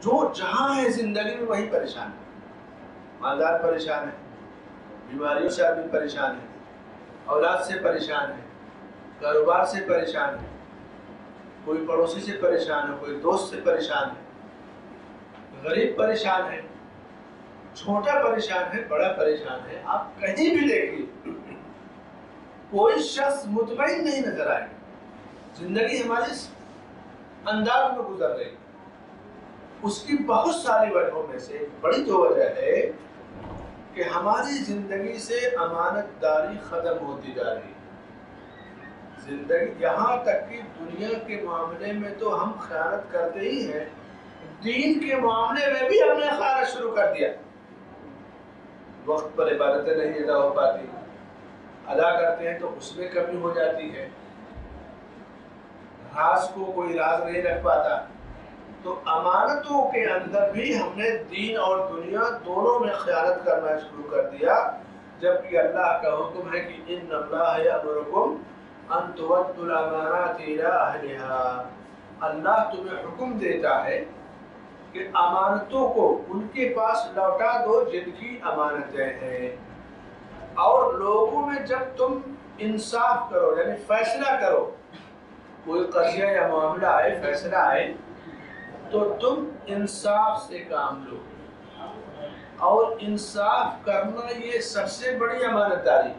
جو جہاں ہے زندگی میں وہی پریشان ہے۔ مالدار پریشان ہے بیماریوں سے آدمی پریشان ہے، اولاد سے پریشان ہے، کاروبار سے پریشان ہے، کوئی پڑوسی سے پریشان ہے، کوئی دوست سے پریشان ہے۔ غریب پریشان ہے، چھوٹا پریشان ہے، بڑا پریشان ہے۔ آپ کہیں بھی دیکھیے، کوئی شخص مطمئن نہیں نظر آئے، زندگی ہماری انداز میں گزر رہی۔ ہے اس کی بہت ساری وجہوں میں سے بڑی جو وجہ ہے کہ ہماری زندگی سے امانت داری ختم ہوتی جا رہی زندگی یہاں تک کہ دنیا کے معاملے میں تو ہم خیانت کرتے ہی ہیں۔ دین کے معاملے میں بھی ہم نے خیانت شروع کر دیا۔ وقت پر عبادتیں نہیں ادا ہو پاتی۔ ادا کرتے ہیں تو اس میں کمی ہو جاتی ہے۔ راز کو کوئی راز نہیں رکھ پاتا۔ تو امانتوں کے اندر بھی ہم نے دین اور دنیا دونوں میں خیانت کرنا شروع کر دیا۔ جبکہ اللہ کا حکم ہے کہ ان اللہ امرکم ان تود الامانات الى اہلها اللہ تمہیں حکم دیتا ہے کہ امانتوں کو ان کے پاس لوٹا دو جن کی امانتیں ہیں۔ اور لوگوں میں جب تم انصاف کرو یعنی فیصلہ کرو، کوئی قضیہ یا معاملہ آئے، فیصلہ آئے تو تم انصاف سے کام لو۔ اور انصاف کرنا یہ سب سے بڑی امانت داری